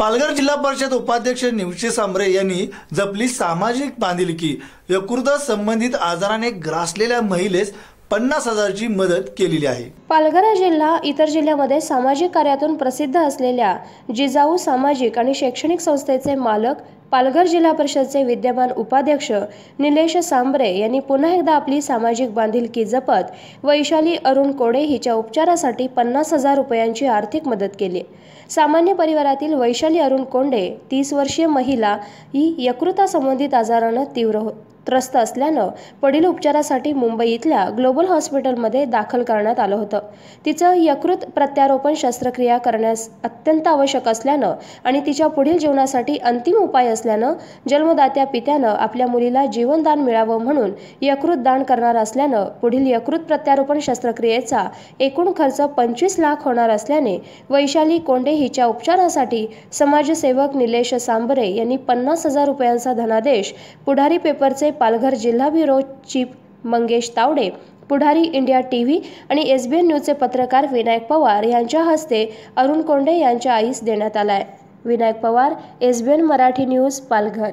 पालघर जिल्हा परिषद उपाध्यक्ष निवशी सांबरे यांनी जपली सामाजिक बांधिलकी यकृत संबंधित आजाराने ग्रासलेल्या महिलेस पन्नास हजारची मदत केलेली आहे. पालघर जिल्हा इतर जिल्ह्यामध्ये सामाजिक कार्यातून प्रसिद्ध असलेल्या जिजाऊ सामाजिक आणि शैक्षणिक संस्थेचे मालक पालघर जिल्हा परिषदचे विद्यमान उपाध्यक्ष निलेश सांबरे यांनी पुन्हा एकदा आपली सामाजिक बांधिलकी जपत वैशाली अरुण कोडे हिच्या उपचारासाठी पन्नास हजार रुपयांची आर्थिक मदत केली. सामान्य परिवारातील वैशाली अरुण कोंडे तीस वर्षीय महिला ही यकृतासंबंधित आजारानं तीव्र हो त्रस्त असल्यानं पुढील उपचारासाठी मुंबई इथल्या ग्लोबल हॉस्पिटलमध्ये दाखल करण्यात आलं होतं. तिचं यकृत प्रत्यारोपण शस्त्रक्रिया करण्यास अत्यंत आवश्यक असल्यानं आणि तिच्या पुढील जीवनासाठी अंतिम उपाय असल्यानं जन्मदात्या पित्यानं आपल्या मुलीला जीवनदान मिळावं म्हणून यकृत दान करणार असल्यानं पुढील यकृत प्रत्यारोपण शस्त्रक्रियेचा एकूण खर्च पंचवीस लाख होणार असल्याने वैशाली कोंडे हिच्या उपचारासाठी समाजसेवक निलेश सांबरे यांनी पन्नास हजार रुपयांचा धनादेश पुढारी पेपरचे पालघर जिल्हा bureau chief Mangesh Tawde Pudhari India TV आणि एस बी एन न्यूजचे पत्रकार विनायक पवार यांच्या हस्ते अरुण कोंडे यांच्या आईस देण्यात आलाय. Vinayak Pawar S B N Marathi news Palghar.